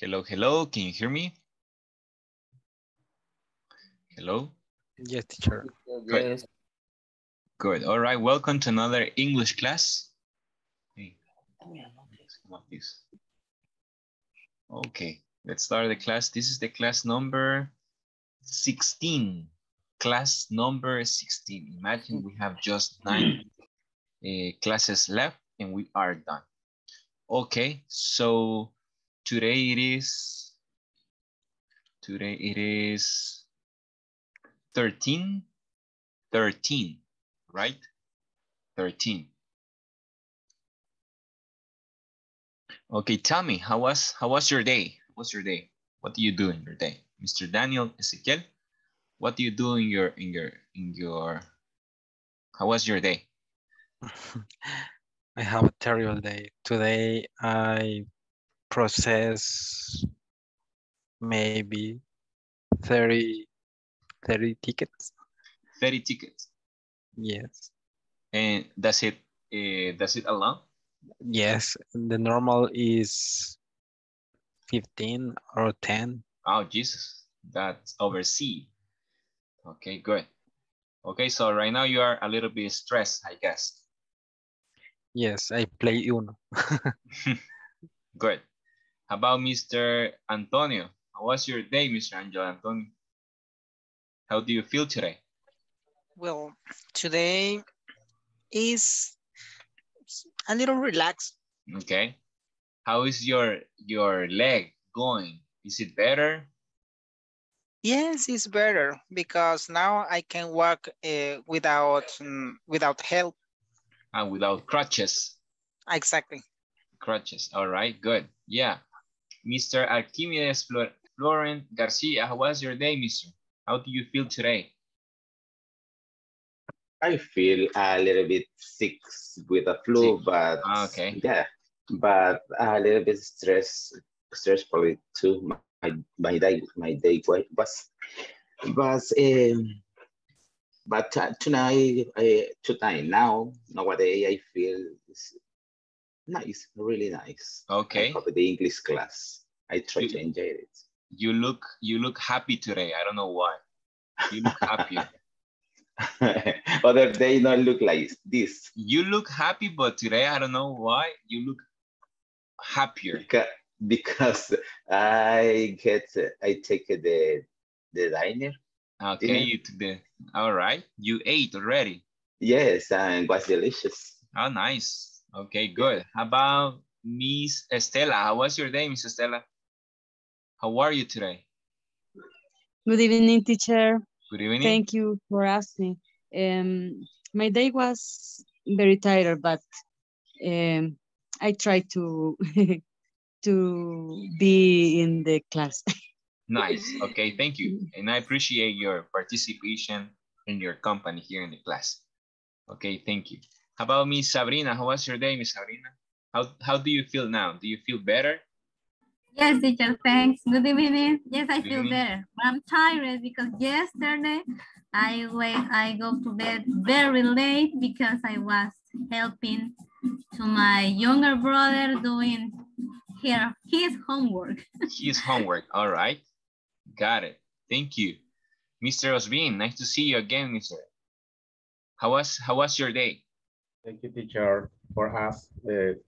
Hello, hello, can you hear me? Hello? Yes, teacher. Good. Yes. Good. All right. Welcome to another English class. Hey, let's come up this. Okay, let's start the class. This is the class number 16. Class number 16. Imagine we have just nine uh, classes left and we are done. Okay, so today it is, today it is 13, 13, right? 13. Okay, tell me, how was how was your day? What's your day? What do you do in your day? Mr. Daniel Ezekiel, what do you do in your in your in your how was your day? I have a terrible day. Today I process maybe 30, 30 tickets. 30 tickets. Yes. And does it uh, does it allow? Yes. The normal is 15 or 10. Oh Jesus, that's oversee. Okay, good. Okay, so right now you are a little bit stressed, I guess. Yes, I play Uno. Good. About Mr. Antonio? How was your day, Mr. Angel Antonio? How do you feel today? Well, today is a little relaxed. Okay. How is your your leg going? Is it better? Yes, it's better because now I can walk uh, without mm, without help. And without crutches? Exactly. Crutches. All right, good. Yeah. Mr. Archimedes Flor Florent Garcia, how was your day, mister? How do you feel today? I feel a little bit sick with the flu, Sick. but Ah, okay. yeah, but a little bit stress, stressful too. My my day my day was was um, but uh, tonight I tonight now nowadays I feel nice, really nice. Okay. hope the English class. I try You- to enjoy it. You look you look happy today. I don't know why. You look happier. Other day not look like this. you look happy, but today I don't know why. You look happier. Because, because I get I take the the diner. Okay, Yeah. you took the all right. You ate already. Yes, and was delicious. Oh, nice. Okay, good. How about Miss Estela? How was your day, Miss Estela? How are you today? Good evening, teacher. Good evening. Thank you for asking. Um, my day was very tired, but um, I tried to to be in the class. Nice. Okay, thank you. And I appreciate your participation in your company here in the class. Okay, thank you. How about Miss Sabrina? How was your day, Miss Sabrina? How how do you feel now? Do you feel better? Yes, teacher, thanks. Good evening. Yes, I Good feel evening. better. But I'm tired because yesterday I wait, I go to bed very late because I was helping to my younger brother doing here his homework. His homework. All right. Got it. Thank you. Mr. Osbin, nice to see you again, Mr. How was how was your day? Thank you, teacher, for us. Uh,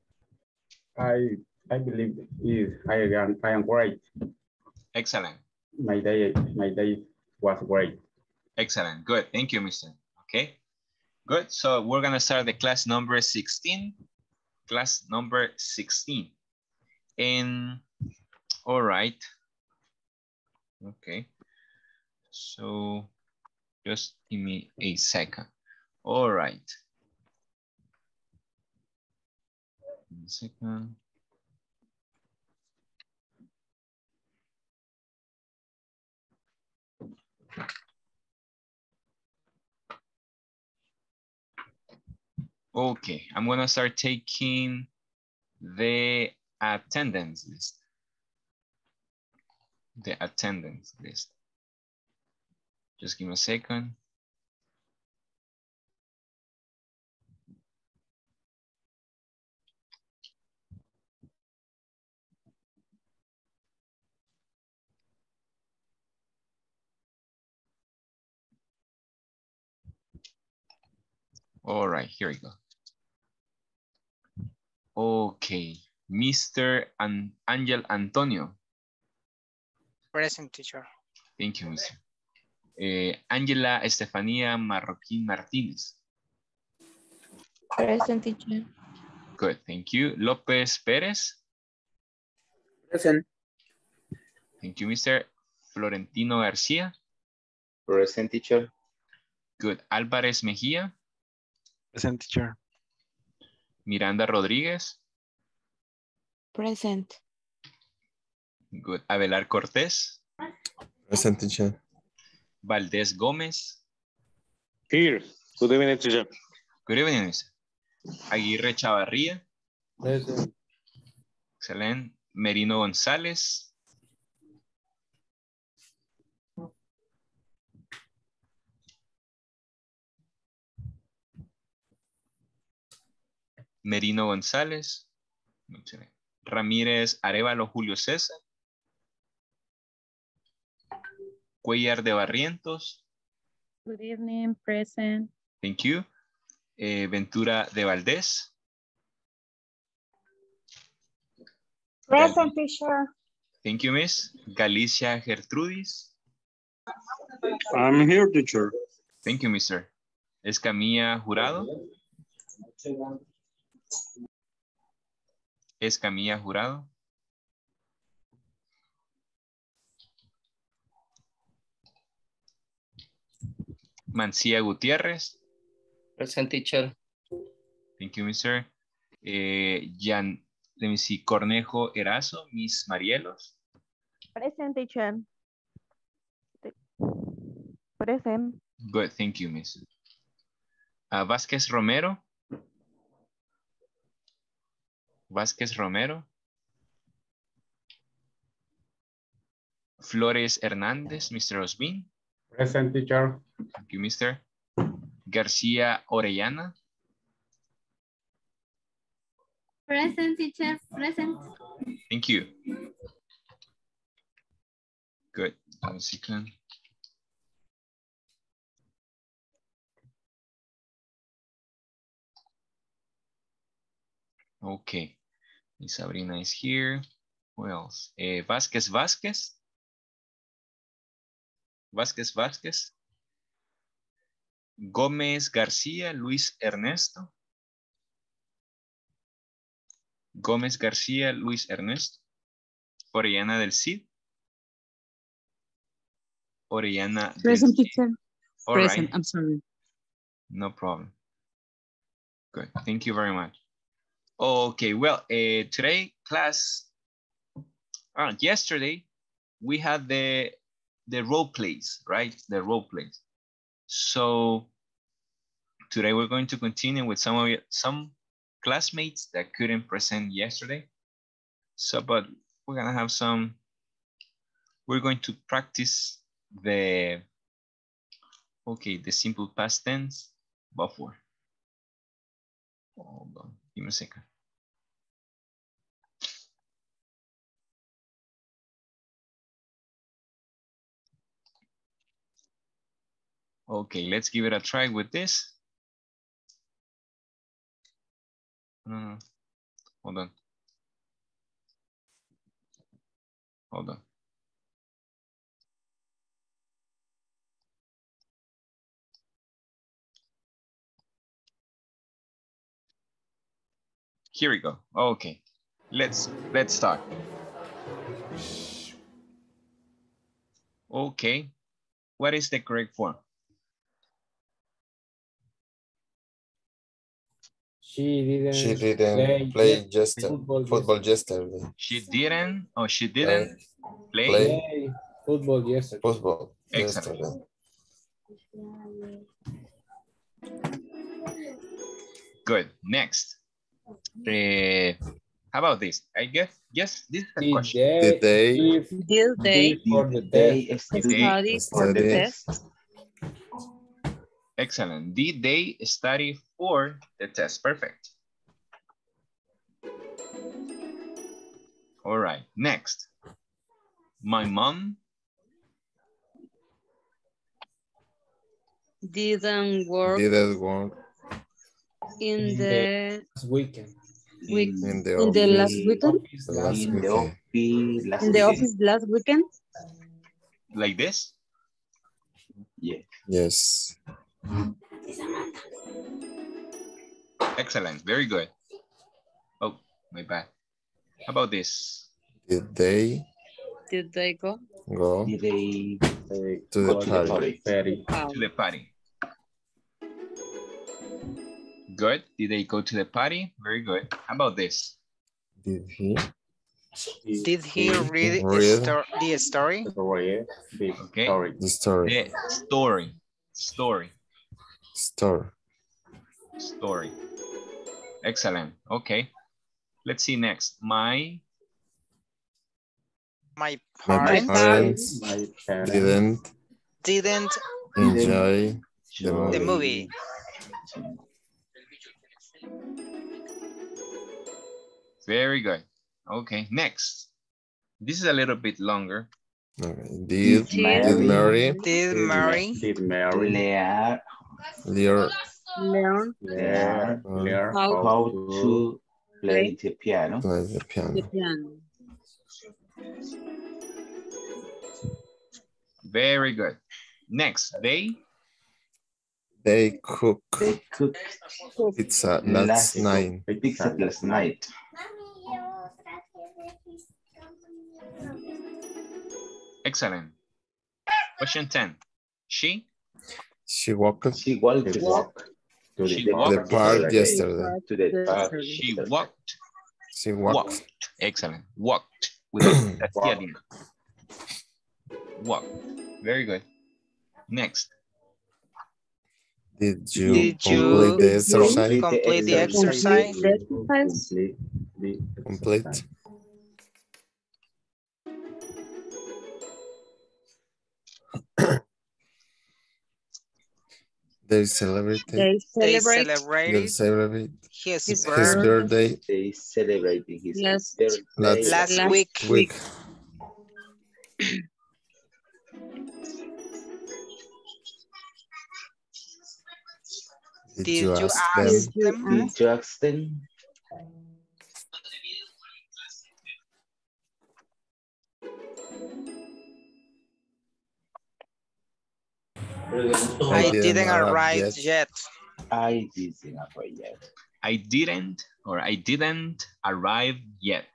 I I believe is I am I am great. Excellent. My day my day was great. Excellent. Good. Thank you, Mr. Okay. Good. So we're gonna start the class number 16. Class number 16. And all right. Okay. So just give me a second. All right. One second. Okay, I'm gonna start taking the attendance list. The attendance list. Just give me a second. All right, here we go. Okay, Mr. An Angel Antonio. Present teacher. Thank you, Mr. Eh, Angela Estefanía Marroquín Martínez. Present teacher. Good, thank you. López Pérez. Present. Thank you, Mr. Florentino García. Present teacher. Good. Álvarez Mejía. Present teacher. Miranda Rodríguez. Present. Good. Abelar Cortés. Present teacher. Valdés Gómez. Here. Good evening, teacher. Good evening, Mr. Aguirre Chavarría. Present. Excelente. Merino González. Merino González. Ramírez Arevalo Julio César. Cuellar de Barrientos. Good evening, present. Thank you. Eh, Ventura de Valdés. Present teacher. Thank you, Miss. Galicia Gertrudis. I'm here, teacher. Thank you, Mr. Escamilla Jurado. Escamilla Jurado. Mancía Gutiérrez. Present, teacher. Thank you, Mr. Eh, Jan, let me see, Cornejo Erazo, Miss Marielos. Present teacher. Present. Good, thank you, Miss. Vázquez Romero. Vázquez Romero. Flores Hernández, Mr. Osbin. Present teacher. Thank you, Mr. García Orellana. Present teacher, present. Thank you. Good. One second. Okay. Sabrina is here. Who else? Eh, Vasquez Vasquez. Vasquez Vasquez. Gómez García, Luis Ernesto. Gómez García, Luis Ernesto. Orellana del Cid. Orellana del Present Cid. teacher. All right. Present, I'm sorry. No problem. Good. Thank you very much. Okay, well, uh, today class, uh, yesterday we had the the role plays, right? The role plays. So today we're going to continue with some of some classmates that couldn't present yesterday. So, but we're gonna have some. We're going to practice the okay the simple past tense before. Hold on, give me a second. Okay, let's give it a try with this. No, no, hold on. Hold on. Here we go. Okay, let's let's start. Okay, what is the correct form? She didn't. She didn't play just football football yesterday. She didn't, or she didn't play. play. Play football yesterday. Football Excellent. yesterday. Good. Next. Eh, how about this? I guess yes. This is a Did question. they, Did they if Did they did for the test? They They study for the test. Excellent. Did they study for the test? Perfect. All right. Next. My mom didn't work didn't work In the weekend. Week, In the in the last weekend, The last In the weekend. office last in the weekend. office last weekend. Like this? Yeah. Yes. Excellent. Very good. Oh, my bad. How about this? Did they Did they go? go Did they They to the to the party? ferry. Wow. To the party. Good. Did they go to the party? Very good. How about this? Did he? Did he read, Read. sto- the story? Story, the Okay. story. The story. The story. Story. Store. Story. Excellent. Okay. Let's see next. My My My parents parents My parents didn't didn't enjoy the show the movie. Movie. very good. Okay, next. This is a little bit longer. Okay. Did, Did did Mary Did Mary Did Mary Learn learn Learn learn, learn How- how to play the piano. play the the piano? piano. Very good. Next, they They cook They cooked pizza last Last- night. pizza last night. excellent. Question 10. She She walked She walked They to walk to She the walked the park park yesterday. to the park. she walked She walked. walked. Excellent. Walked with a that's the idea. Walked. Very good. Next. Did you Did you complete the exercise? complete the exercise? The exercise. complete Complete. They celebrated They They celebrate they celebrated celebrate his his his birthday birthday They celebrating his Last- birthday. last- last Last week. week. Did, Did you you ask ask them? Them? Did you ask them? I didn't arrive yet. I didn't arrive yet. I didn't or I didn't arrive yet.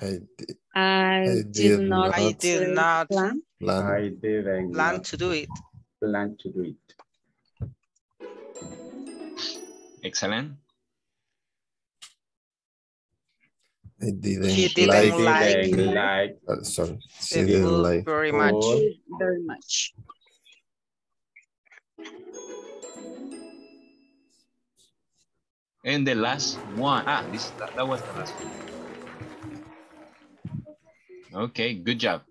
I did I, I did, did not. I did not plan. Plan. I didn't plan to do it. plan to do it. Excellent. I didn't, He didn't like. like Didn't like uh, sorry, she didn't food like. very much. food. Very much. And the last one. Ah, this that, that was the last one. Okay, good job.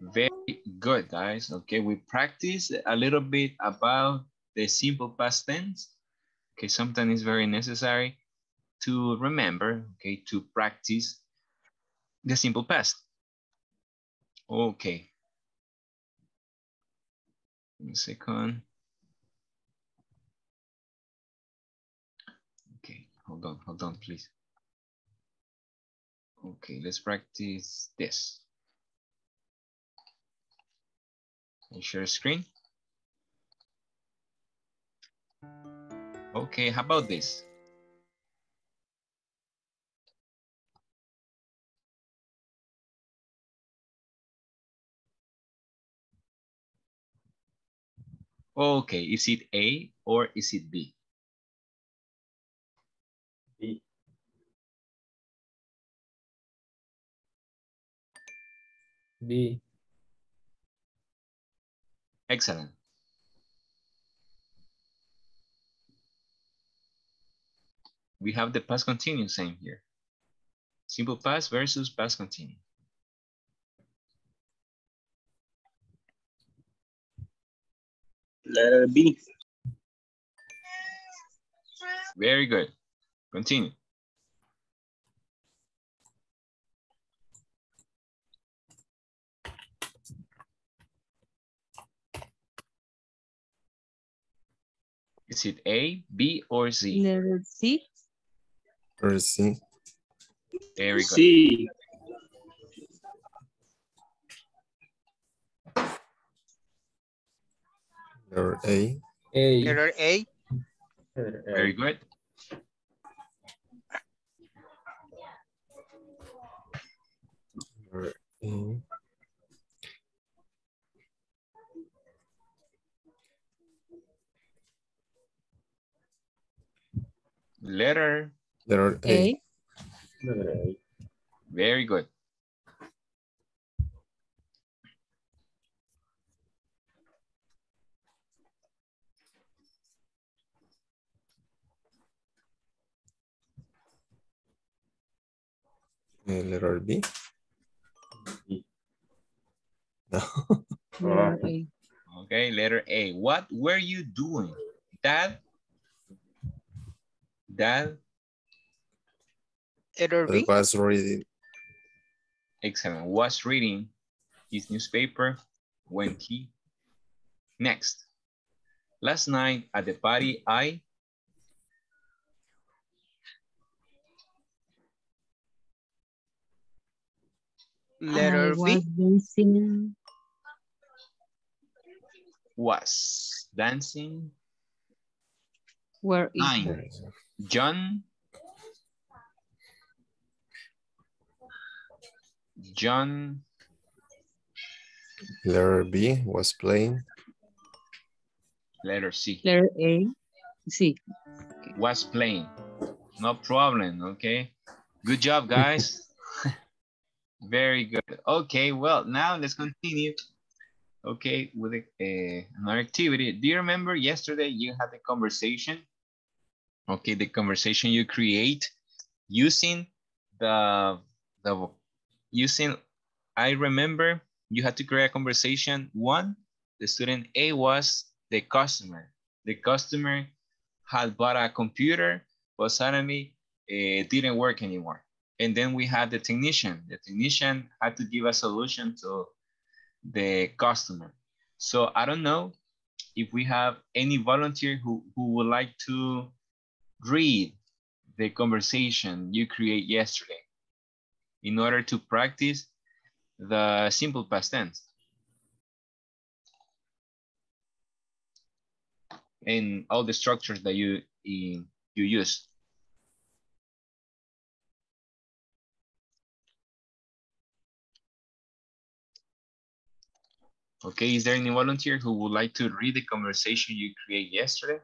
Very good, guys. Okay, we practice a little bit about the simple past tense. Okay, sometimes it's very necessary to remember, okay, to practice the simple past. Okay. One second. Okay, hold on, hold on, please. Okay, let's practice this. Can you share screen? Okay, how about this? Okay, is it A or is it B? B. B. Excellent. We have the past continuous same here. Simple past versus past continuous. Letter B. Very good. Continue. Is it A, B, or Z? Letter C. Or C. Very good. C. Letter A. A. Letter A. Very good. Letter A. Letter, Letter A. A. Letter A. very good. Letter B. No. Letter A. Okay, letter A. What were you doing? Dad? Dad? Letter I B. was reading. Excellent. Was reading his newspaper when he... Next. Last night at the party, I... Letter I B. was dancing. was dancing. Where is Nine. John. John Letter B was playing. letter C letter A? C. was playing. No problem. Okay. Good job, guys. Very good. Okay. Well, now let's continue. Okay, with a, uh, another activity. Do you remember yesterday you had a conversation? Okay, the conversation you create using the the using. I remember you had to create a conversation. One, the student A was the customer. The customer had bought a computer, but suddenly it didn't work anymore. And then we had the technician. The technician had to give a solution to the customer. So I don't know if we have any volunteer who, who would like to read the conversation you create yesterday in order to practice the simple past tense. And all the structures that you, you use. Okay, is there any volunteer who would like to read the conversation you create yesterday?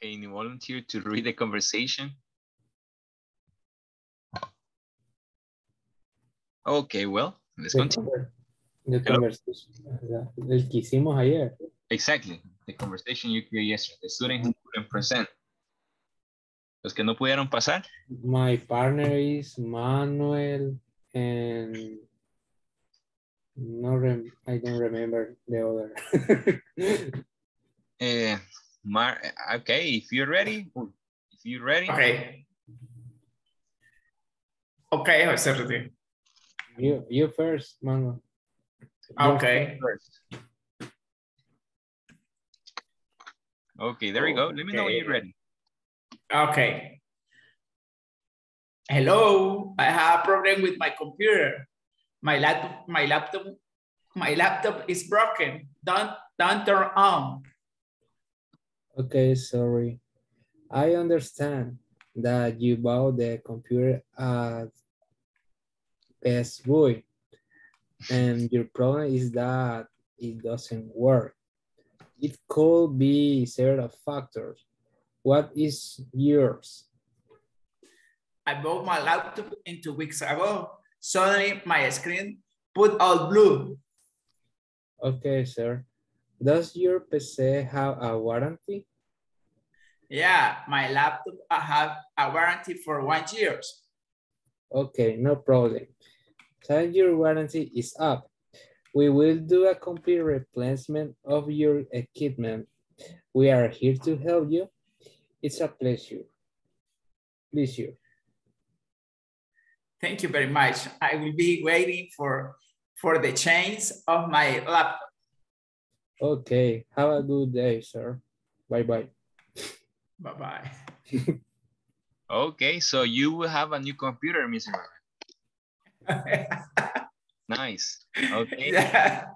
Okay, any volunteer to read the conversation? Okay, well, let's The continue. conver- the Hello? conversation, la- el que hicimos ayer. Exactly, the conversation you created yesterday, the student who couldn't present. Los que no pudieron pasar, My partner is Manuel and no I don't remember the other. uh, Mar okay, if you're ready, if you're ready. Okay. Okay, Jose Rudy. you you first, Manuel. Ah, okay. First. Okay, there we go. Let me know when you're ready. Okay. Hello, I have a problem with my computer. My laptop, my laptop, my laptop is broken. Don't don't turn on. Okay, sorry. I understand that you bought the computer at Best Buy and your problem is that it doesn't work. It could be several factors. What is yours? I bought my laptop in two weeks ago. Suddenly my screen put all blue. Okay, sir. Does your PC have a warranty? Yeah, my laptop I have a warranty for one year. Okay, no problem. Since your warranty is up, we will do a complete replacement of your equipment. We are here to help you. It's a pleasure. Pleasure. Thank you very much. I will be waiting for for the change of my laptop. Okay, have a good day, sir. Bye-bye. Bye-bye. Okay, so you will have a new computer, Mr. Nice. Okay. Yeah.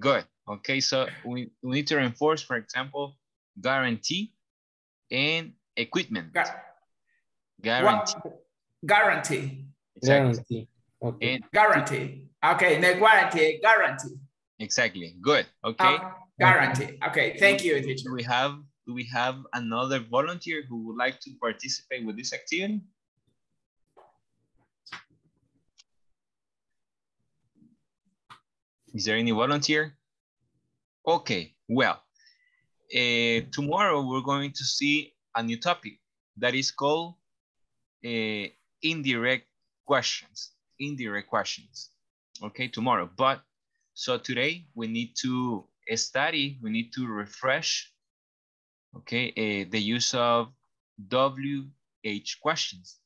Good. Okay, so we, we need to reinforce, for example, guarantee and equipment. Guarantee. What- Guarantee. Exactly. Guarantee. Okay. And Guarantee. Okay, the guarantee, guarantee. Exactly. Good. Okay. Uh, guarantee. Okay, thank you, teacher. Do we have do we have another volunteer who would like to participate with this activity? Is there any volunteer? Okay, well, uh, tomorrow we're going to see a new topic that is called uh, indirect questions. Indirect questions. Okay, tomorrow. But so today we need to study, we need to refresh, okay, uh, the use of WH questions.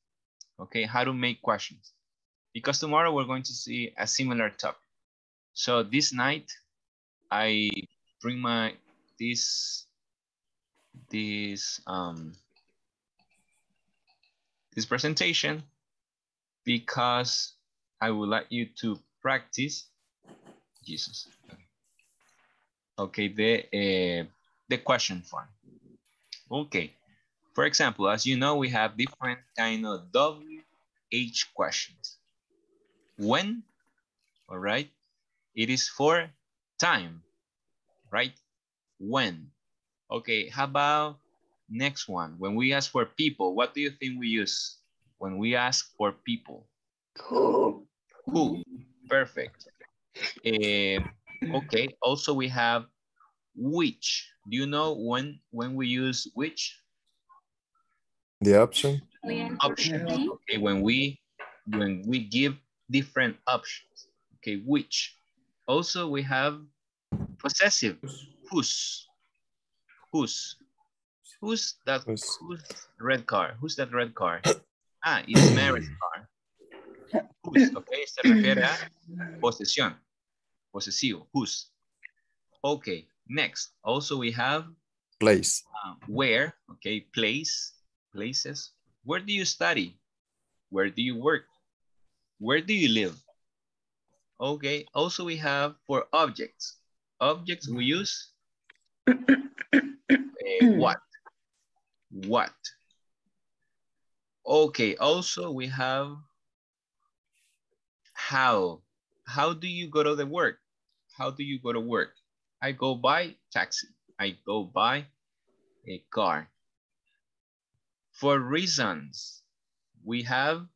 Okay, how to make questions. Because tomorrow we're going to see a similar topic. So this night, I bring my this this um this presentation because I would like you to practice Jesus. Okay, the uh, the question form. Okay, for example, as you know, we have different kind of WH questions. When, all right, it is for time, right? When. Okay, how about next one? When we ask for people, what do you think we use when we ask for people? Who. Who. Perfect. Eh, okay, also we have which. Do you know when when we use which? The option. Options. Okay, when we when we give different options. Okay, which. Also we have possessive. Whose. Whose. Who's that who's red car? Who's that red car? Ah, it's Mary's car. Who's, okay, se refiere a posesión. Posesivo, whose. Okay, next. Also we have Place. uh, where, okay, place, places. Where do you study? Where do you work? Where do you live? Okay, also we have for objects. Objects we use eh, what? What? Okay, also we have how. How do you go to the work? How do you go to work? I go by taxi. I go by a car. For reasons, we have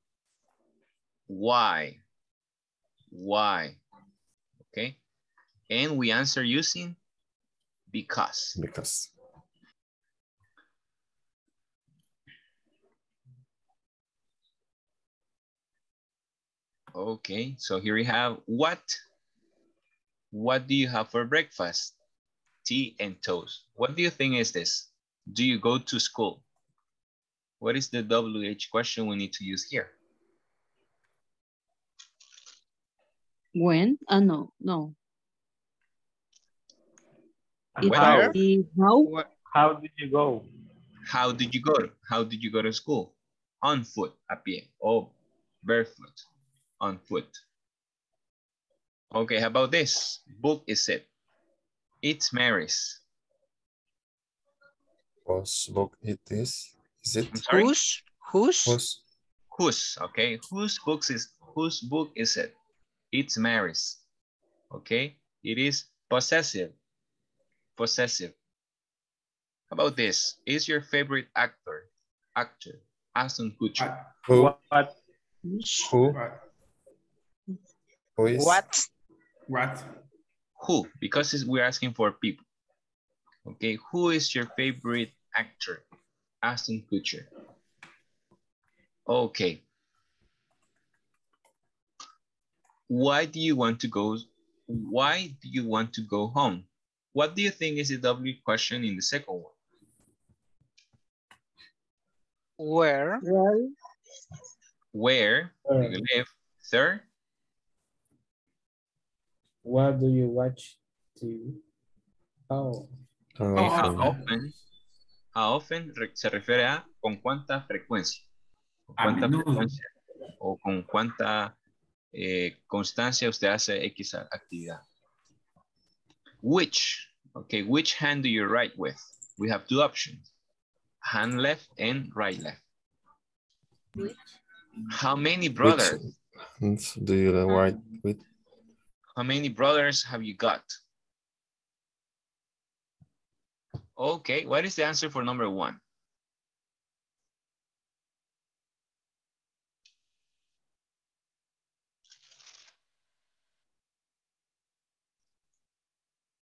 why. Why? Okay. And we answer using because. Because. Okay, so here we have what? What do you have for breakfast? Tea and toast. What do you think is this? Do you go to school? What is the WH question we need to use here? When? Ah, no, no. It When? would be how? How did you go? How did you go? How did you go to school? On foot, a pie, or barefoot, on foot. Okay, how about this? Book is it? It's Mary's. Whose book it is? Is it? I'm sorry? Whose? Whose? Whose? Whose, okay? Whose books is whose book is it? It's Mary's. Okay? It is possessive. Possessive. How about this? Is your favorite actor? Actor. Ashton Kutcher. Who? What? Who? What? Who is? What? What? Who? Because we're asking for people. Okay, who is your favorite actor? Ashton Kutcher. Okay. Why do you want to go? Why do you want to go home? What do you think is the W question in the second one? Where? Where do Where. you live? Third, What do you watch TV? Oh, How how often? often? How often re- se refiere a con cuánta frecuencia. Con cuánta frecuencia o con cuánta eh, constancia usted hace X actividad. Which, okay, which hand do you write with? We have two options, hand left and right left. Which? How many Which brothers? hands do you write with? How many brothers have you got? Okay, what is the answer for number one?